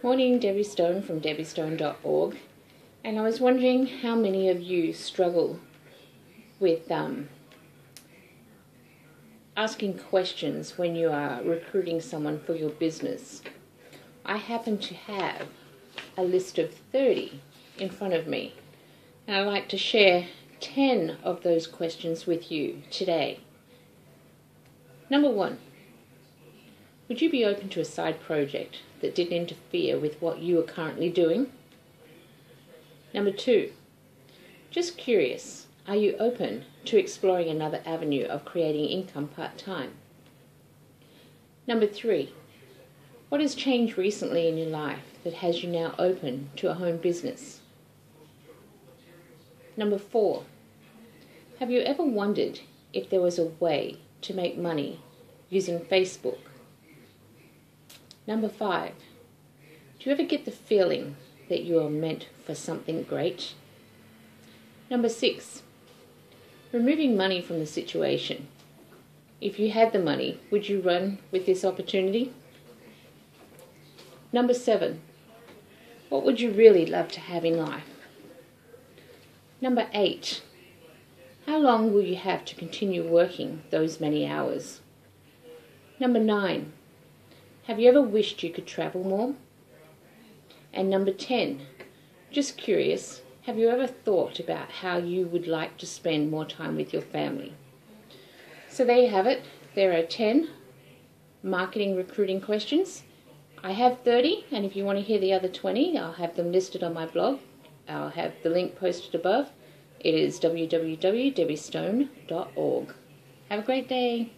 Morning, Debbie Stone from debbiestone.org. And I was wondering how many of you struggle with um, asking questions when you are recruiting someone for your business. I happen to have a list of 30 in front of me, and I'd like to share 10 of those questions with you today. Number one, would you be open to a side project that didn't interfere with what you are currently doing? Number two, just curious, are you open to exploring another avenue of creating income part time? Number three, what has changed recently in your life that has you now open to a home business? Number four, have you ever wondered if there was a way to make money using Facebook? Number five, do you ever get the feeling that you are meant for something great? Number six, removing money from the situation. If you had the money, would you run with this opportunity? Number seven, what would you really love to have in life? Number eight, how long will you have to continue working those many hours? Number nine, have you ever wished you could travel more? And number 10, just curious, have you ever thought about how you would like to spend more time with your family? So there you have it. There are 10 marketing recruiting questions. I have 30, and if you want to hear the other 20, I'll have them listed on my blog. I'll have the link posted above. It is www.debbiestone.org. Have a great day.